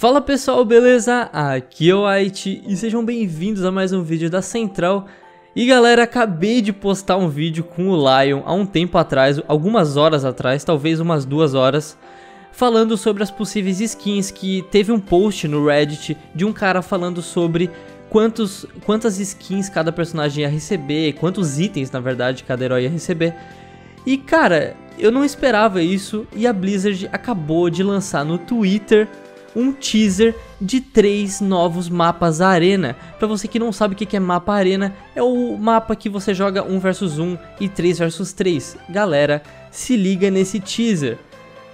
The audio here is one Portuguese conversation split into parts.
Fala pessoal, beleza? Aqui é o White e sejam bem-vindos a mais um vídeo da Central. E galera, acabei de postar um vídeo com o Lion há um tempo atrás, algumas horas atrás, talvez umas duas horas, falando sobre as possíveis skins que teve um post no Reddit de um cara falando sobre quantos, quantas skins cada personagem ia receber, quantos itens na verdade cada herói ia receber. E cara, eu não esperava isso e a Blizzard acabou de lançar no Twitter um teaser de três novos mapas arena. Para você que não sabe o que é mapa arena, é o mapa que você joga 1 versus 1 e 3 versus 3. Galera, se liga nesse teaser.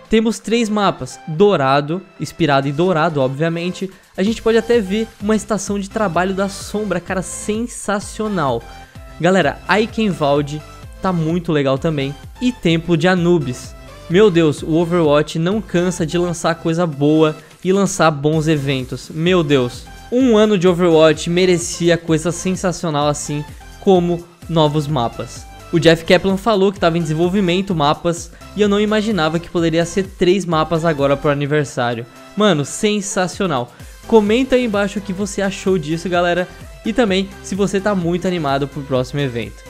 Temos três mapas, dourado, inspirado em dourado, obviamente. A gente pode até ver uma estação de trabalho da sombra, cara, sensacional. Galera, Aikenwald tá muito legal também. E Templo de Anubis. Meu Deus, o Overwatch não cansa de lançar coisa boa e lançar bons eventos. Meu Deus, um ano de Overwatch merecia coisa sensacional assim como novos mapas. O Jeff Kaplan falou que estava em desenvolvimento mapas e eu não imaginava que poderia ser três mapas agora pro aniversário. Mano, sensacional. Comenta aí embaixo o que você achou disso, galera, e também se você tá muito animado pro próximo evento.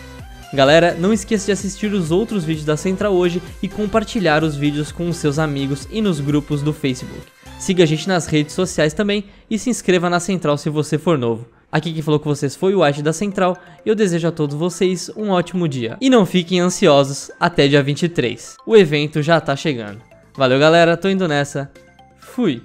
Galera, não esqueça de assistir os outros vídeos da Central hoje e compartilhar os vídeos com os seus amigos e nos grupos do Facebook. Siga a gente nas redes sociais também e se inscreva na Central se você for novo. Aqui quem falou com vocês foi o White da Central e eu desejo a todos vocês um ótimo dia. E não fiquem ansiosos até dia 23. O evento já tá chegando. Valeu galera, tô indo nessa. Fui.